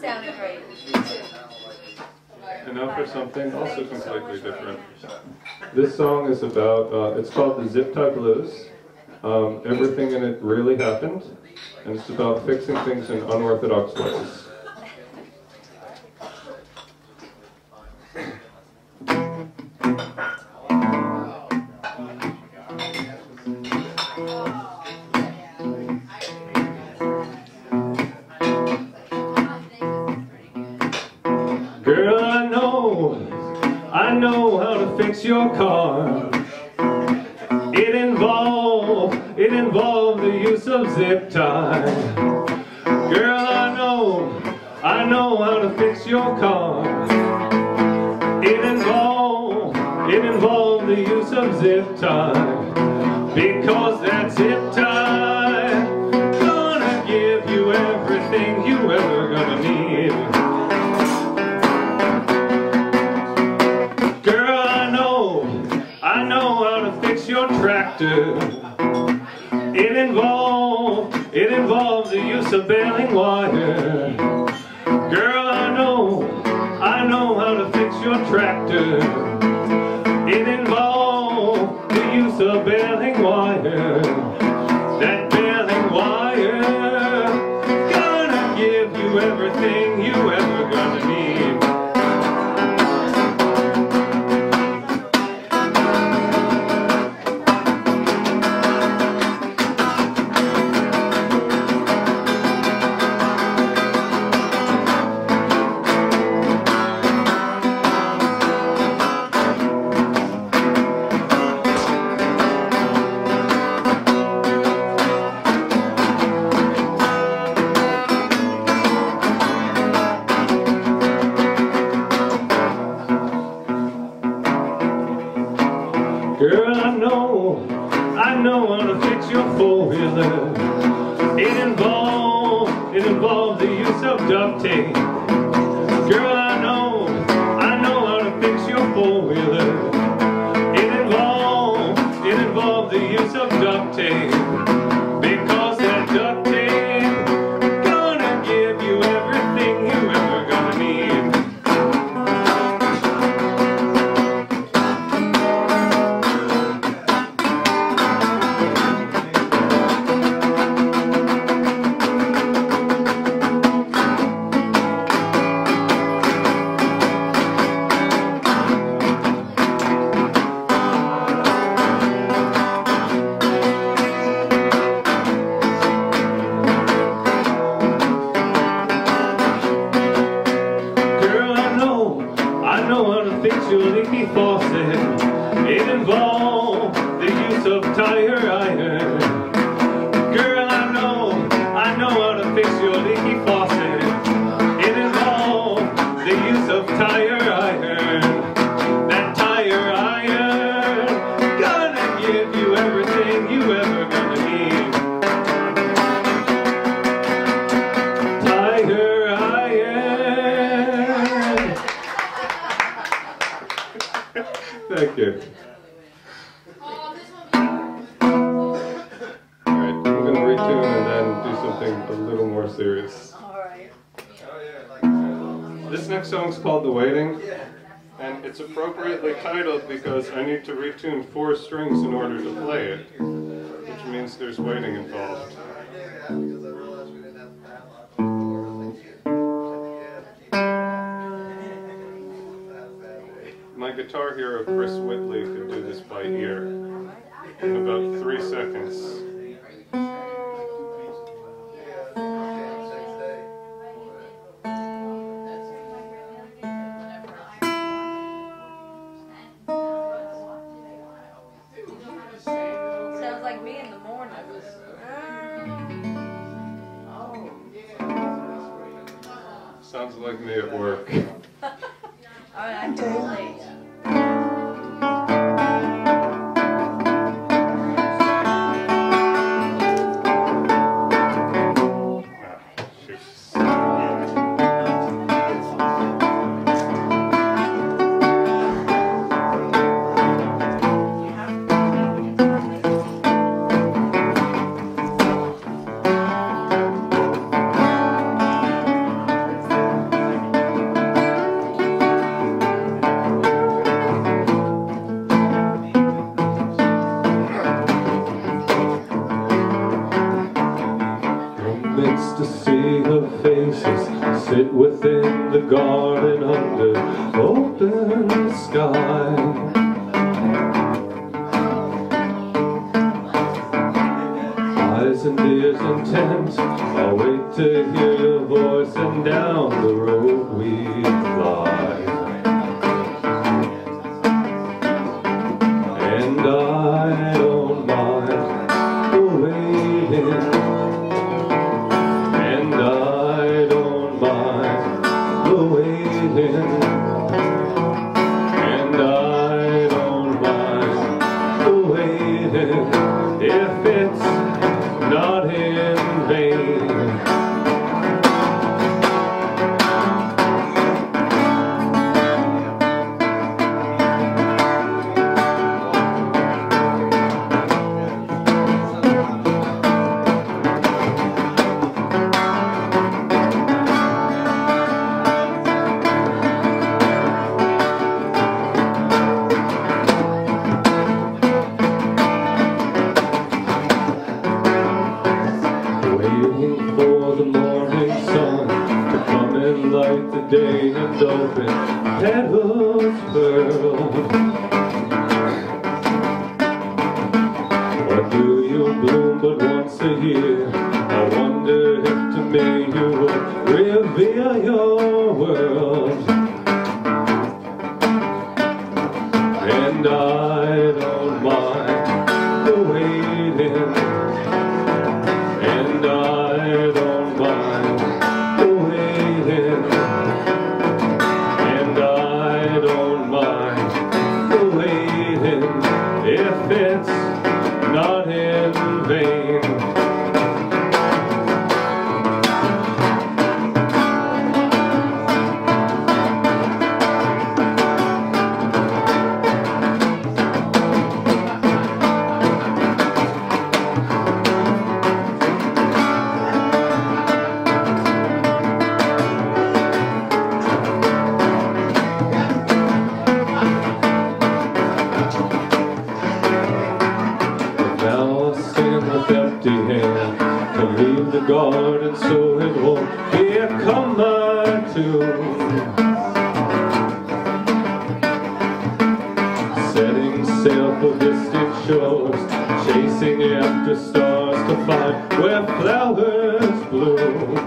Sounded great. And now for something also completely different. This song is about, uh, it's called the Zip Tie Blues. Um, everything in it really happened, and it's about fixing things in unorthodox ways. Your car. It involved, it involved the use of zip tie. Girl, I know, I know how to fix your car. It involved, it involved the use of zip tie. Use of Girl, I know, I know how to fix your four-wheeler. It involves, it involves the use of duct tape. Of tire iron. That tire iron gonna give you everything you ever gonna need. Tiger iron. Thank you. Alright, I'm gonna retune and then do something a little more serious. This next song's called The Waiting, and it's appropriately titled because I need to retune four strings in order to play it, which means there's waiting involved. My guitar hero Chris Whitley could do this by ear in about three seconds. Work. Alright, oh, I'm too late. Eyes intent, I'll wait to hear your voice and down the road we fly. And I don't mind the waiting. And I don't mind the waiting. For distant shores, chasing after stars to find where flowers bloom.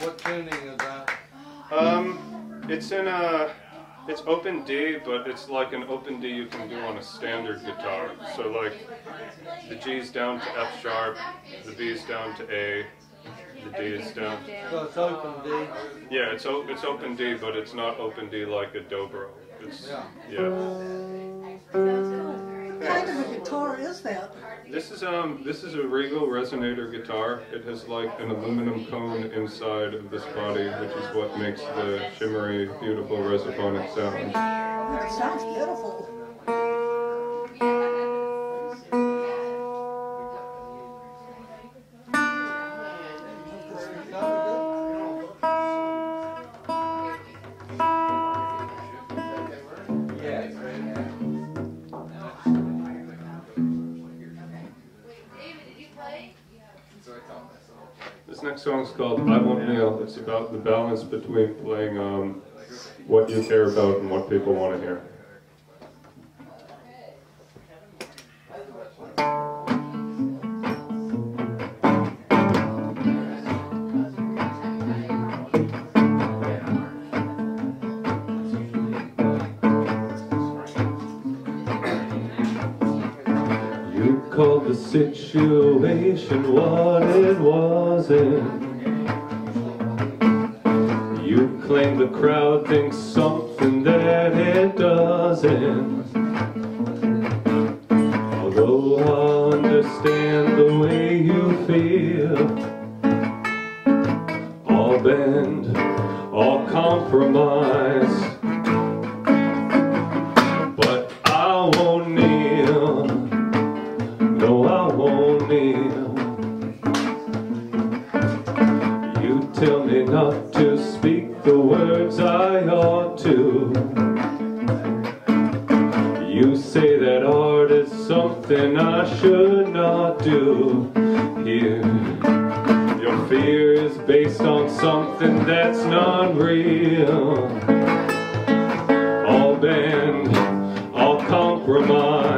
What tuning is that? Um, it's in a, it's open D, but it's like an open D you can do on a standard guitar. So like, the G's down to F sharp, the B's down to A, the D is down. So it's open D. Yeah, it's o- it's open D, but it's not open D like a dobro. It's Yeah. yeah. What kind of a guitar is that? This is um this is a Regal resonator guitar. It has like an aluminum cone inside of this body, which is what makes the shimmery, beautiful resophonic sound. It sounds beautiful. Next song is called I Won't Kneel. It's about the balance between playing um, what you care about and what people want to hear. Situation what it wasn't. You claim the crowd thinks something that it doesn't. Although I understand the way you feel, all bend, all compromise. Tell me not to speak the words I ought to. You say that art is something I should not do here. Your fear is based on something that's not real. All bend, all compromise.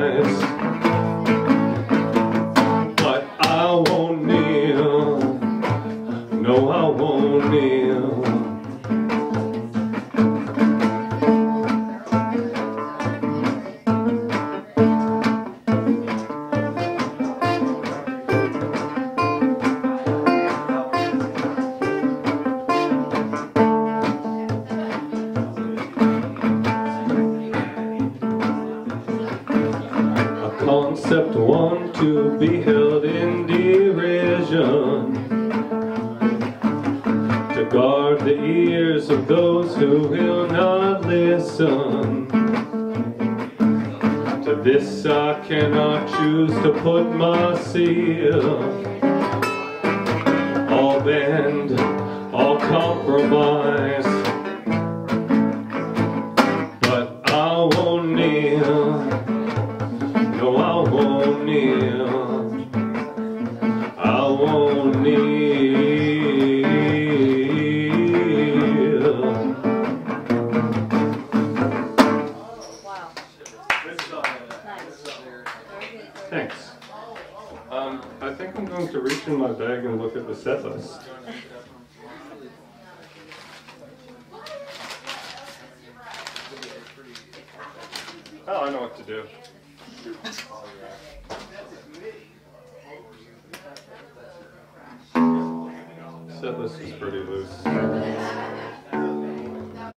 Concept one to be held in derision. To guard the ears of those who will not listen. To this I cannot choose to put my seal. All bend, all compromise Thanks. Um, I think I'm going to reach in my bag and look at the set list. Oh, I know what to do. Set list is pretty loose.